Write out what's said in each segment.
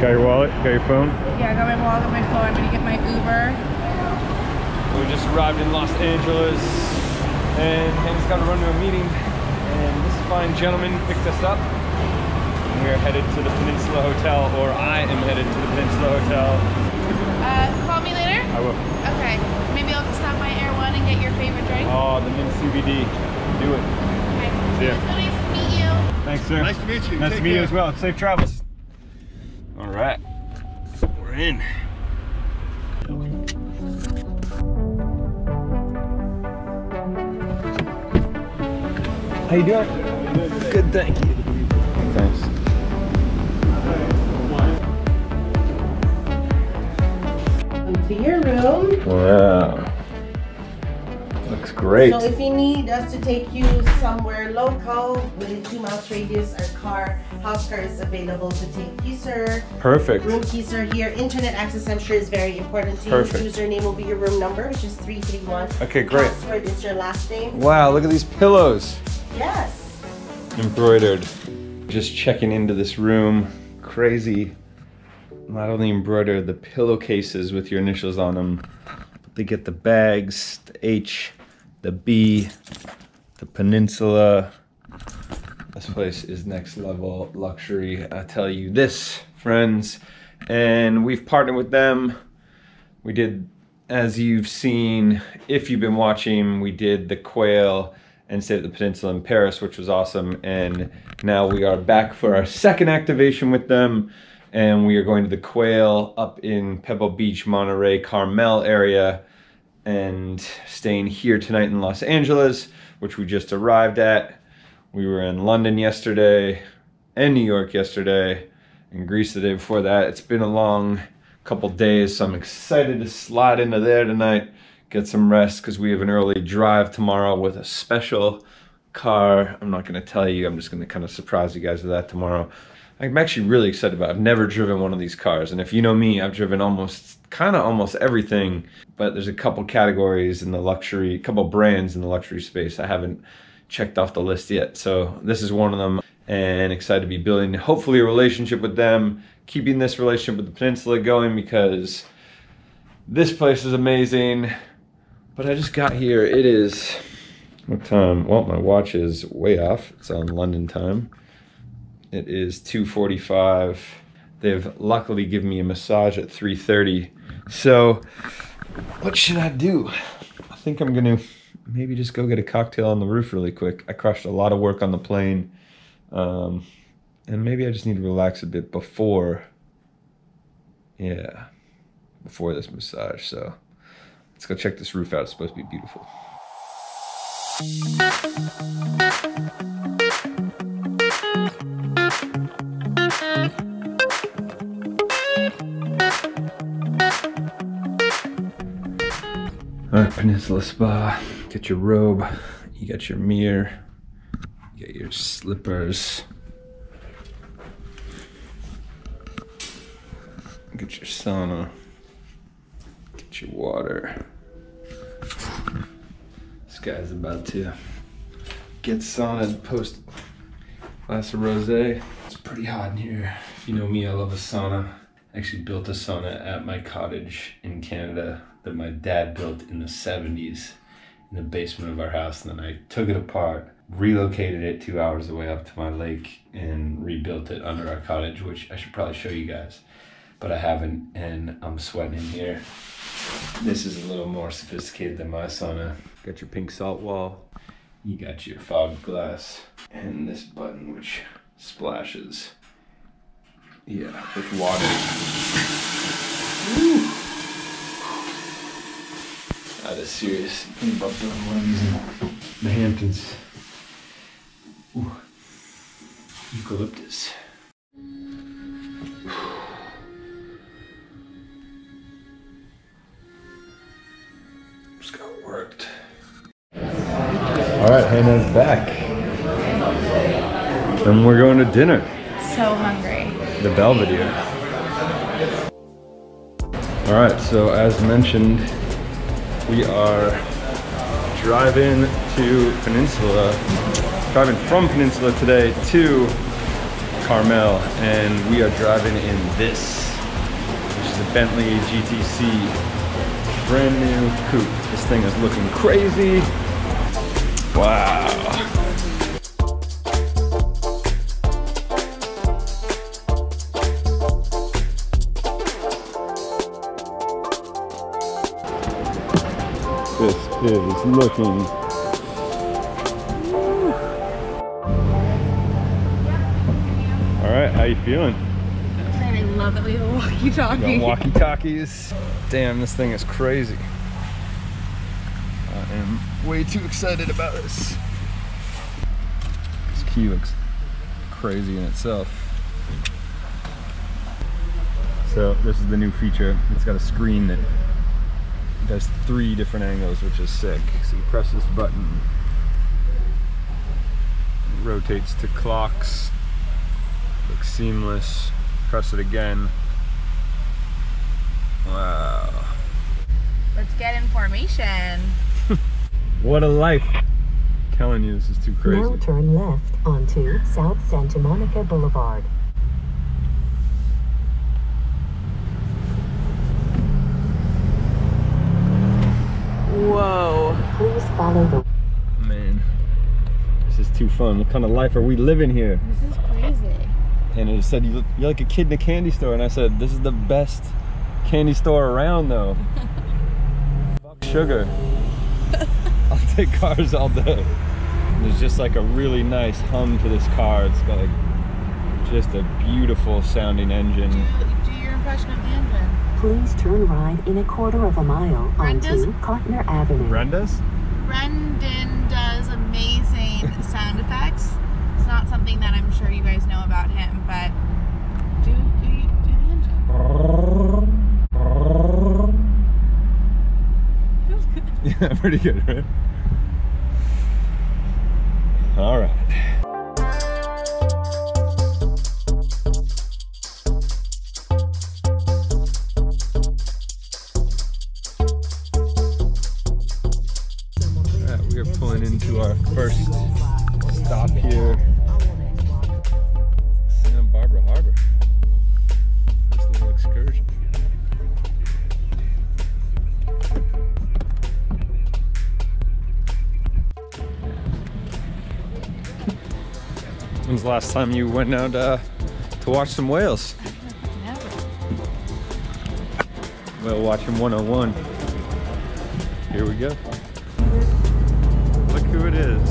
Got your wallet? Got your phone? Yeah, I got my wallet, my phone. I'm gonna get my Uber. We just arrived in Los Angeles and Hank's got to run to a meeting and this fine gentleman picked us up. And we're headed to the Peninsula Hotel, or I am headed to the Peninsula Hotel. Uh, call me later? I will. Okay. Maybe I'll just stop by Erewhon and get your favorite drink. Oh, the Mint CBD. Do it. Okay. See ya. Nice to meet you. Thanks, sir. Nice to meet you. Nice Take to meet you as well. Safe travels. All right. We're in. How you doing? Good, thank you. Thanks. to your room. Wow. Looks great. So if you need us to take you somewhere local within two miles radius, our car, house car is available to take you, sir. Perfect. Room keys are here. Internet access, I'm sure, is very important to Perfect. you. Username will be your room number, which is 331. Okay, great. Password is your last name. Wow, look at these pillows. Yes. embroidered. Just checking into this room. Crazy. Not only embroidered the pillowcases with your initials on them, but they get the bags, the H, the B, the peninsula. This place is next level luxury. I tell you this, friends. And we've partnered with them. We did, as you've seen, if you've been watching, we did the quail and stayed at the Peninsula in Paris, which was awesome. And now we are back for our second activation with them. And we are going to the Quail up in Pebble Beach, Monterey, Carmel area, and staying here tonight in Los Angeles, which we just arrived at. We were in London yesterday, and New York yesterday, and Greece the day before that. It's been a long couple days, so I'm excited to slide into there tonight, get some rest because we have an early drive tomorrow with a special car. I'm not going to tell you, I'm just going to kind of surprise you guys with that tomorrow. I'm actually really excited about. It. I've never driven one of these cars, and if you know me, I've driven almost kind of almost everything. But there's a couple categories in the luxury, a couple brands in the luxury space I haven't checked off the list yet. So this is one of them, and excited to be building hopefully a relationship with them, keeping this relationship with the Peninsula going because this place is amazing. But I just got here. It is what time? Well, my watch is way off. It's on London time. It is 2:45. They've luckily given me a massage at 3:30. So, what should I do? I think I'm gonna maybe just go get a cocktail on the roof really quick. I crushed a lot of work on the plane, um, and maybe I just need to relax a bit before. Yeah, before this massage. So, let's go check this roof out. It's supposed to be beautiful. All right, Peninsula Spa. Get your robe. You got your mirror. You got your slippers. Get your sauna. Get your water. This guy's about to get sauna post glass of rosé. It's pretty hot in here. If you know me, I love a sauna. I actually built a sauna at my cottage in Canada that my dad built in the 70s in the basement of our house. And then I took it apart, relocated it two hours away up to my lake, and rebuilt it under our cottage, which I should probably show you guys. But I haven't, and I'm sweating in here. This is a little more sophisticated than my sauna. Got your pink salt wall. You got your fog glass and this button which splashes. Yeah, with water. That is serious. I'm about to one of these in the Hamptons. Ooh. Eucalyptus. Just got worked. All right, Hannah's back. And we're going to dinner. So hungry. The Belvedere. All right, so as mentioned, we are driving to Peninsula, driving from Peninsula today to Carmel, and we are driving in this, which is a Bentley GTC, brand new coupe. This thing is looking crazy. Wow. Is looking All right, how you feeling? I love that we have walkie-talkie. walkie-talkies. Damn, this thing is crazy. I am way too excited about this. This key looks crazy in itself. So this is the new feature. It's got a screen that does three different angles, which is sick. So you press this button, it rotates to clocks, looks seamless. Press it again. Wow. Let's get in formation. What a life. telling you this is too crazy. Now turn left onto South Santa Monica Boulevard. Whoa. Please follow the Man, this is too fun. What kind of life are we living here? This is crazy. And it said, you look, you're like a kid in a candy store. And I said, this is the best candy store around though. Fuck sugar. I'll take cars all day. There's just like a really nice hum to this car. It's got like just a beautiful sounding engine. Do, do your impression of the engine. Please turn right in a quarter of a mile Brenda's- onto Cotner Avenue. Brenda's? Brendan does amazing sound effects. It's not something that I'm sure you guys know about him, but do do, do the engine. Yeah, pretty good, right? Time you went out uh, to watch some whales? Never. Whale watching 101. Here we go. Look who it is.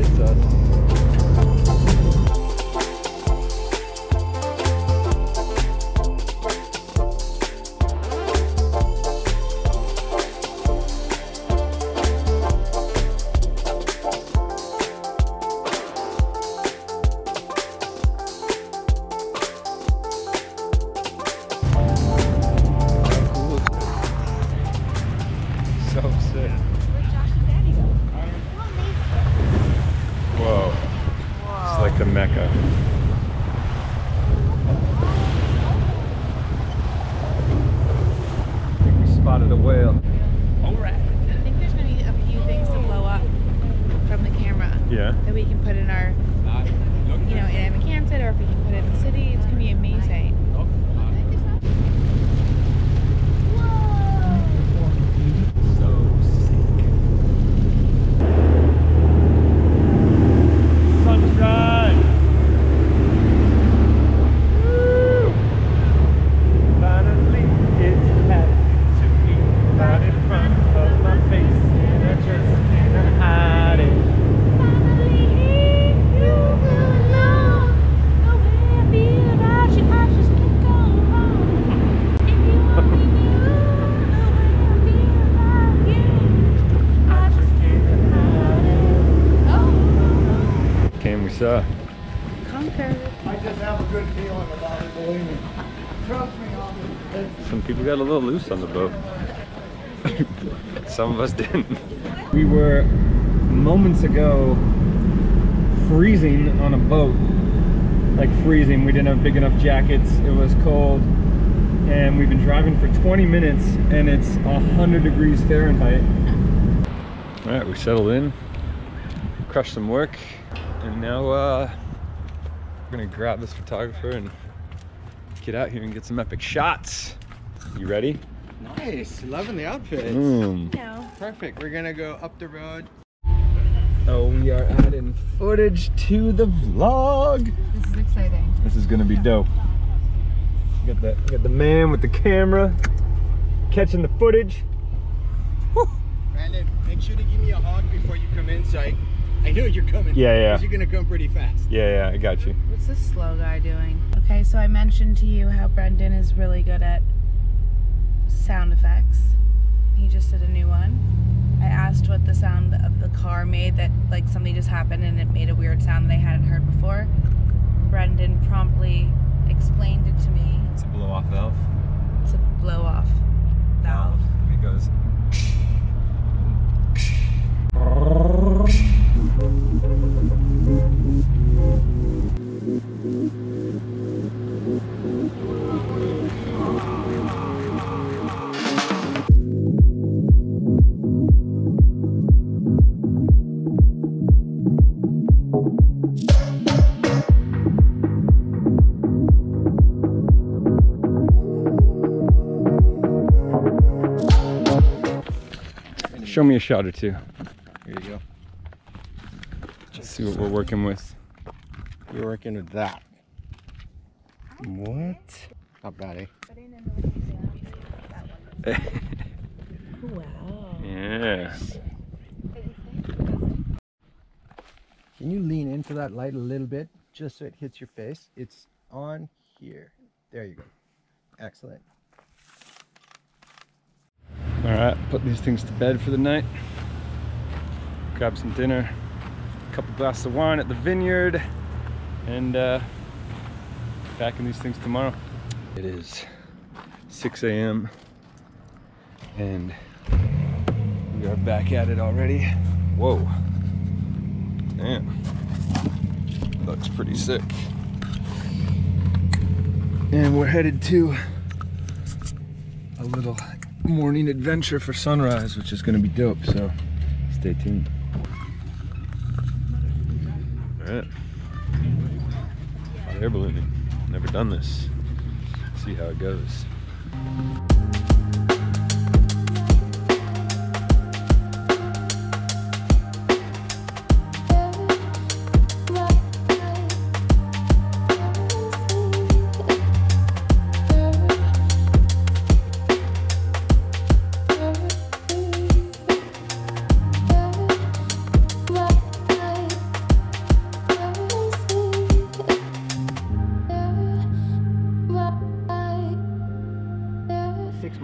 It's us. Yeah. that we can put in our, you know, in Kansas or if we can put it in the city. It's gonna be amazing. So sick. Sunshine. Woo! Finally, it's happening to me right in front of my face, and I just can't hide it. Came, we saw. Conquer. I just have a good feeling about it, believe me. Trust me on it. Some people got a little loose on the boat. Some of us didn't. We were moments ago freezing on a boat. Like freezing. We didn't have big enough jackets. It was cold. And we've been driving for 20 minutes and it's 100 degrees Fahrenheit. All right, we settled in, crushed some work, and now uh, We're gonna grab this photographer and get out here and get some epic shots. You ready? Nice, loving the outfit. Mmm. Boom. No. Perfect. We're gonna go up the road. Oh, we are adding footage to the vlog. This is exciting. This is gonna be dope. Got the got the man with the camera catching the footage. Brandon, make sure to give me a hug before you come in, so I, I know you're coming. Yeah, yeah. 'cause You're gonna come pretty fast. Yeah, yeah, I got you. What's this slow guy doing? Okay, so I mentioned to you how Brendan is really good at sound effects. He just did a new one. I asked what the sound of the car made that like something just happened and it made a weird sound that I hadn't heard before. Brendan promptly explained it to me. It's a blow off valve. It's a blow off valve. It goes. Show me a shot or two. Here you go. Let's see what we're working with. You're working with that. What? Not bad, eh? Wow. Yeah. Can you lean into that light a little bit, just so it hits your face? It's on here. There you go. Excellent. All right, put these things to bed for the night. Grab some dinner, a couple glasses of wine at the vineyard, and uh, back in these things tomorrow. It is 6 a.m. and we are back at it already. Whoa. Damn. Looks pretty sick. And we're headed to a little morning adventure for sunrise, which is going to be dope. So stay tuned. All right. Hot air ballooning. Never done this. See how it goes.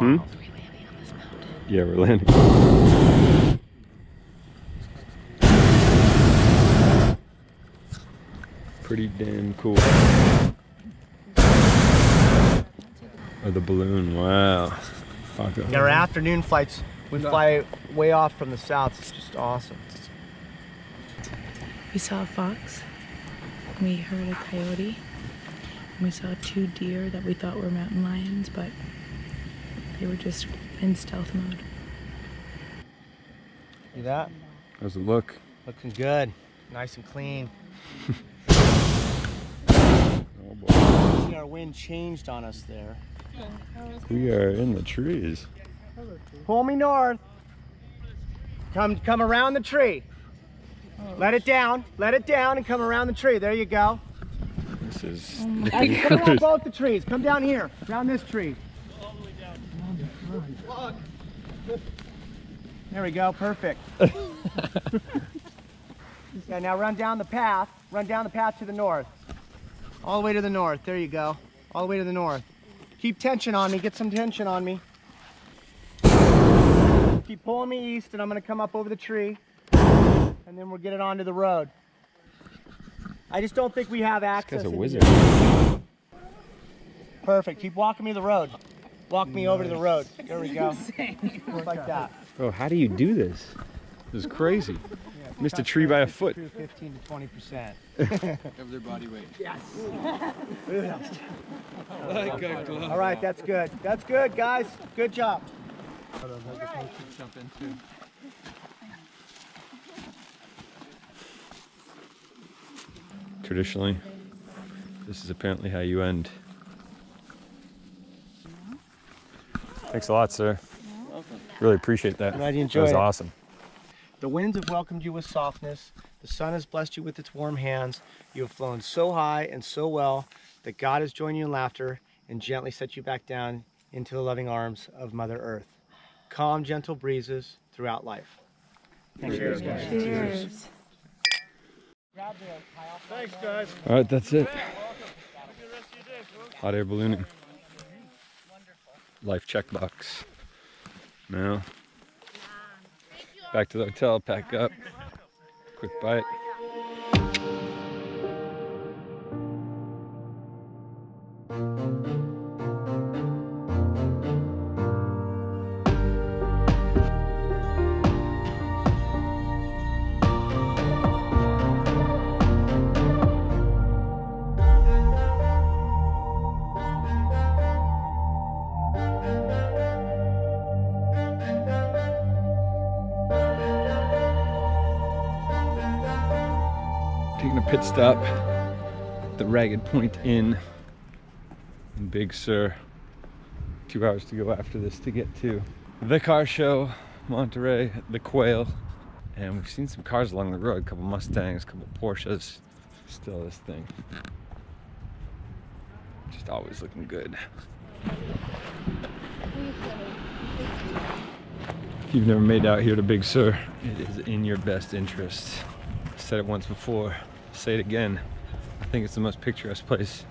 Hmm? miles. Yeah, we're landing. Pretty damn cool. Oh, the balloon. Wow. Fuck Yeah, our afternoon flights, we fly way off from the south. It's just awesome. We saw a fox. We heard a coyote. And we saw two deer that we thought were mountain lions, but they were just in stealth mode. See that? How's it look? Looking good. Nice and clean. Oh boy. See our wind changed on us there. We are in the trees. Pull me north. Come come around the tree. Let it down. Let it down and come around the tree. There you go. This is oh And come around both the trees. Come down here. Around this tree. There we go. Perfect. yeah, now run down the path. Run down the path to the north. All the way to the north. There you go. All the way to the north. Keep tension on me. Get some tension on me. Keep pulling me east, and I'm going to come up over the tree. And then we'll get it onto the road. I just don't think we have access. This guy's a wizard. here. Perfect. Keep walking me the road. Walk me over to the road. There we go. Just like that. Bro, how do you do this? This is crazy. Missed a tree by a foot. 15 to 20 percent. of their body weight. All right, that's good. That's good, guys. Good job. Jump into. Traditionally, This is apparently how you end. Thanks a lot, sir. Really appreciate that. Glad you enjoyed. That was it. awesome. The winds have welcomed you with softness. The sun has blessed you with its warm hands. You have flown so high and so well that God has joined you in laughter and gently set you back down into the loving arms of Mother Earth. Calm, gentle breezes throughout life. Cheers, guys. Cheers. Thanks, guys. All right, that's it. Hot air ballooning. Life checkbox. Now, back to the hotel, pack up. Quick bite. Stop at the Ragged Point Inn in Big Sur. Two hours to go after this to get to the car show, Monterey, the Quail. And we've seen some cars along the road, a couple Mustangs, a couple Porsches. Still this thing. Just always looking good. If you've never made out here to Big Sur, it is in your best interest. I said it once before, say it again. I think it's the most picturesque place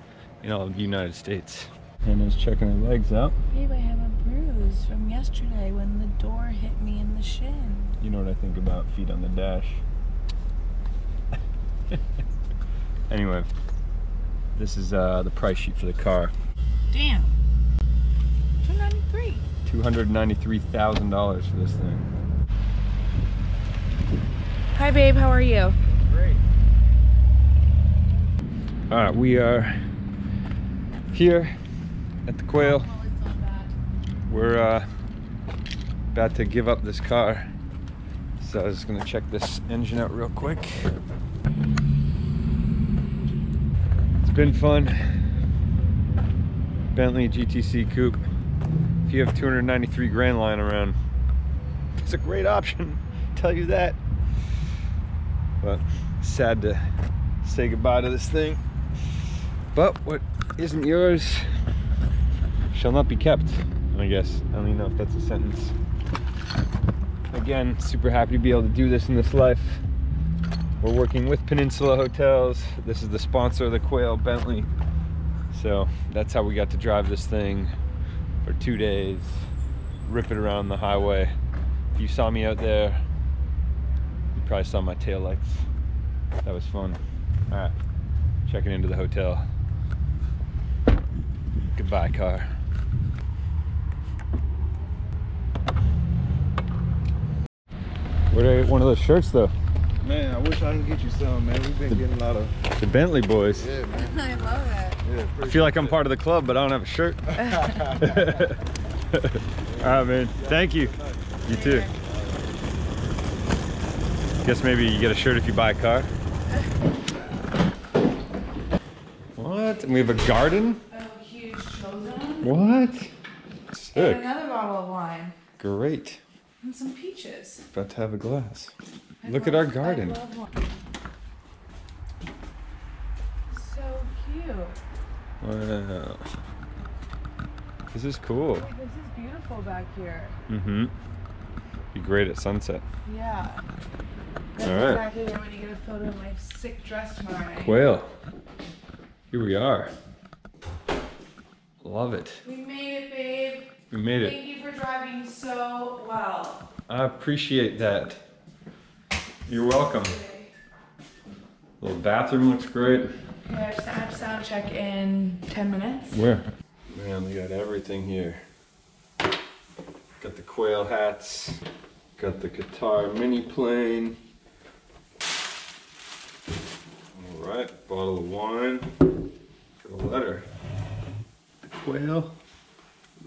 in all of the United States. Hannah's checking her legs out. Babe, I have a bruise from yesterday when the door hit me in the shin. You know what I think about feet on the dash. anyway, this is uh, the price sheet for the car. Damn. 293. $293,000 for this thing. Hi, babe. How are you? Great. All right, we are here at the Quail. We're uh, about to give up this car. So I was just gonna check this engine out real quick. It's been fun. Bentley GTC Coupe. If you have 293 grand lying around, it's a great option. Tell you that. But sad to say goodbye to this thing. But what isn't yours shall not be kept, I guess. I don't even know if that's a sentence. Again, super happy to be able to do this in this life. We're working with Peninsula Hotels. This is the sponsor of the Quail Bentley. So that's how we got to drive this thing for two days, rip it around the highway. If you saw me out there, you probably saw my taillights. That was fun. All right, checking into the hotel. Goodbye, car. Where did I get one of those shirts though? Man, I wish I could get you some, man. We've been getting a lot of. The Bentley boys. Yeah, man. I love it. Yeah, I feel like I'm part of the club, but I don't have a shirt. All right, man. Thank you. You too. Guess maybe you get a shirt if you buy a car. What? And we have a garden? A huge chosen. What? And Sick. another bottle of wine. Great. And some peaches. About to have a glass. I Look at our garden. I love wine. So cute. Wow. This is cool. This is beautiful back here. Mm-hmm. Be great at sunset. Yeah. That's All right. exactly where I'm gonna get a photo of my sick dress tomorrow. Quail. Here we are. Love it. We made it, babe. We made it. Thank you for driving so well. I appreciate that. You're welcome. Little bathroom looks great. Okay, I have sound- sound check in 10 minutes. Where? Man, we got everything here. Got the quail hats. Got the Qatar mini plane. All right, bottle of wine. Got a letter. The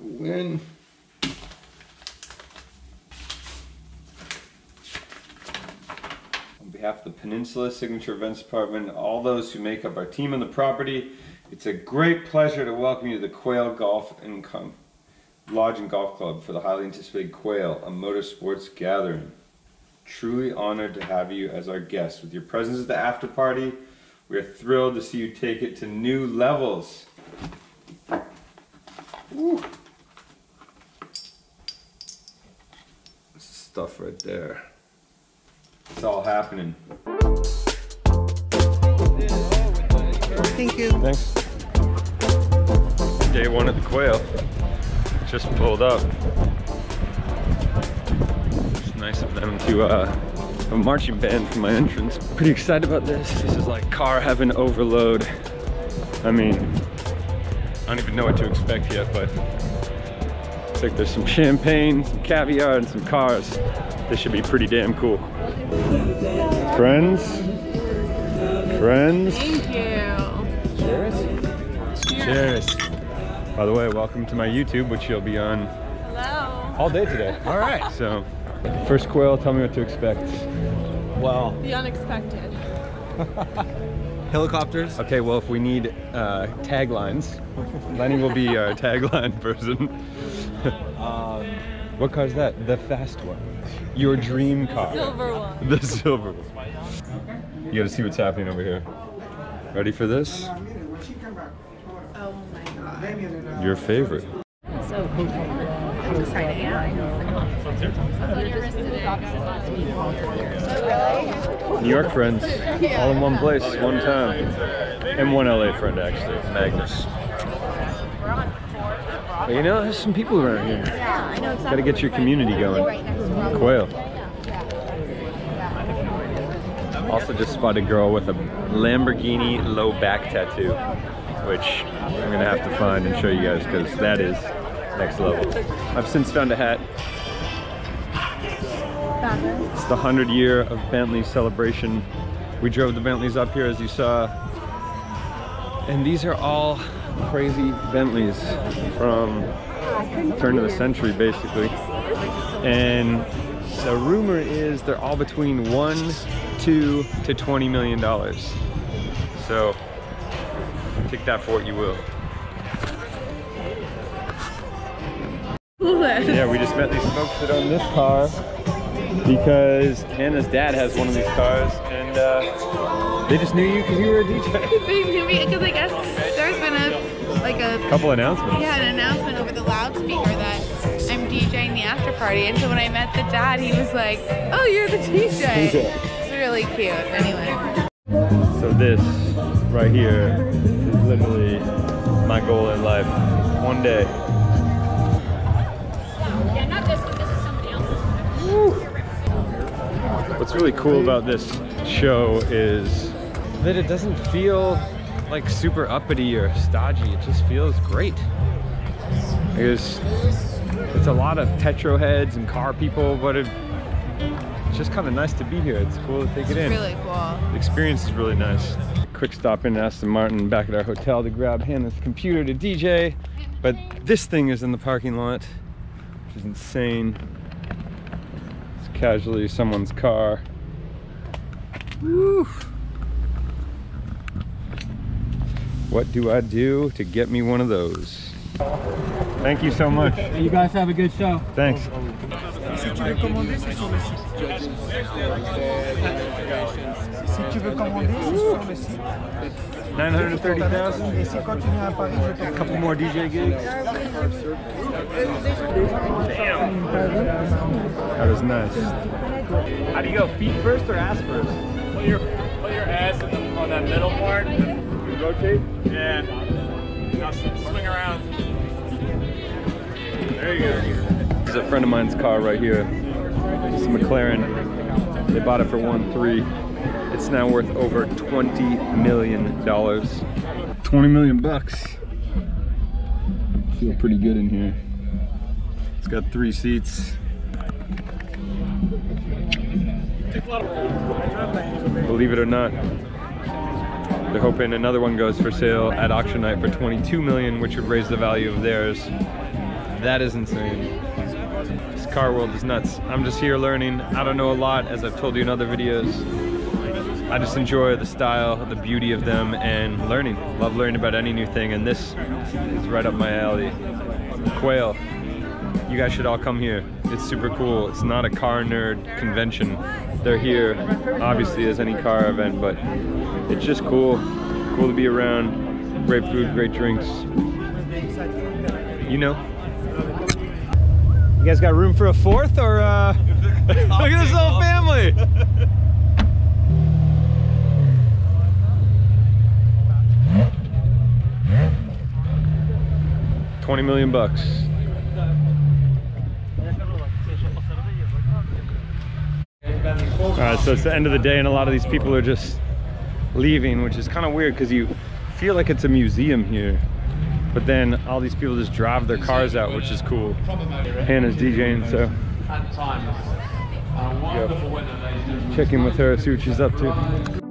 win. On behalf of the Peninsula Signature Events Department, all those who make up our team on the property, It's a great pleasure to welcome you to the Quail Golf and Lodge and Golf Club for the highly anticipated Quail, a motorsports gathering. Truly honored to have you as our guest. With your presence at the after party, we are thrilled to see you take it to new levels. Woo. This stuff right there. It's all happening. Thank you. Thanks. Day one at the Quail. Just pulled up. It's nice of them to uh, have a marching band for my entrance. Pretty excited about this. This is like car heaven overload. I mean, I don't even know what to expect yet, but looks like there's some champagne, some caviar, and some cars. This should be pretty damn cool. Friends? Friends? Thank you. Cheers. Cheers. By the way, welcome to my YouTube, which you'll be on Hello. all day today. All right. So, first quail, tell me what to expect. Well, The unexpected. helicopters. Okay, well, if we need uh, taglines, Lenny will be our tagline person. Um, what car is that? The fast one. Your dream car. Silver one. The silver one. You gotta see what's happening over here. Ready for this? Oh my god. Your favorite. I'm excited. New York friends, all in one place, one time. And one LA friend, actually, Magnus. But you know, there's some people around here. Gotta get your community going. Quail. Also just spotted a girl with a Lamborghini low back tattoo, which I'm gonna have to find and show you guys because that is next level. I've since found a hat. It's the 100 year of Bentley celebration. We drove the Bentleys up here as you saw. And these are all crazy Bentleys from turn of the century basically. And the rumor is they're all between one, two to 20 million dollars. So take that for what you will. Yeah, we just met these folks that own this car because Hannah's dad has one of these cars and uh, they just knew you because you were a DJ. They knew me because I guess there's been a like a Couple announcements. yeah an announcement over the loudspeaker that I'm DJing the after party, and so when I met the dad, he was like, "Oh, you're the DJ." It's really cute. Anyway. So this right here is literally my goal in life. One day. What's really cool about this show is that it doesn't feel like super uppity or stodgy. It just feels great. Because it's a lot of petro heads and car people, but it, it's just kind of nice to be here. It's cool to take it in. Really cool. The experience is really nice. Quick stop in Aston Martin back at our hotel to grab Hannah's computer to DJ. But this thing is in the parking lot, which is insane casually someone's car. What do I do to get me one of those? Thank you so much. You guys have a good show. Thanks. Si tu veux commander, c'est sur le site. 930,000? A couple more DJ gigs. Damn. That was nice. How do you go? Feet first or ass first? Put your, put your ass the, on that middle part. Rotate? Yeah. Now swing around. There you go. This is a friend of mine's car right here. It's a McLaren. They bought it for one three. It's now worth over twenty million dollars. Twenty million bucks. Feel pretty good in here. It's got three seats. Believe it or not, they're hoping another one goes for sale at auction night for 22 million, which would raise the value of theirs. That is insane. This car world is nuts. I'm just here learning. I don't know a lot, as I've told you in other videos. I just enjoy the style, the beauty of them, and learning. Love learning about any new thing, and this is right up my alley. Quail. You guys should all come here. It's super cool. It's not a car nerd convention. They're here, obviously, as any car event, but it's just cool. Cool to be around. Great food, great drinks. You know. You guys got room for a fourth, or uh, look at this whole family. 20 million bucks. All right, so it's the end of the day and a lot of these people are just leaving, which is kind of weird because you feel like it's a museum here. But then all these people just drive their cars out, which is cool. Hannah's DJing, so check in with her, see what she's up to.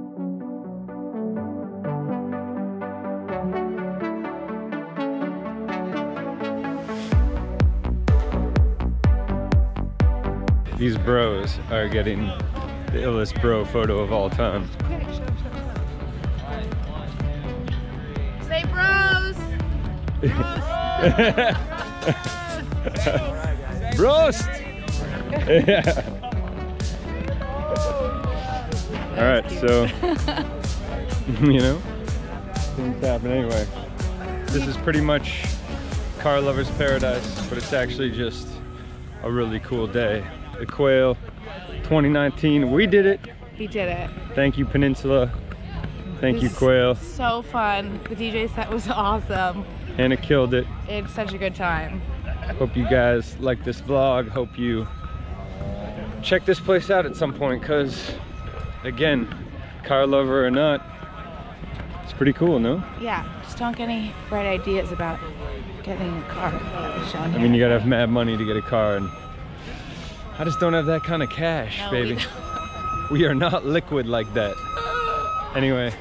These bros are getting the illest bro photo of all time. Say bros! Brost! yeah. All right, so, you know, things happen anyway. This is pretty much car lover's paradise, but it's actually just a really cool day. The Quail 2019, we did it. We did it. Thank you, Peninsula. Thank you, Quail. So fun. The DJ set was awesome. Hannah killed it. It's such a good time. Hope you guys like this vlog. Hope you check this place out at some point because, again, car lover or not, it's pretty cool, no? Yeah, just don't get any bright ideas about getting a car. I mean, you gotta have mad money to get a car, and I just don't have that kind of cash, No, baby. we We are not liquid like that. Anyway,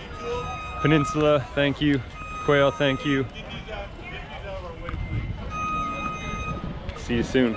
Peninsula, thank you. Quail, thank you. See you soon.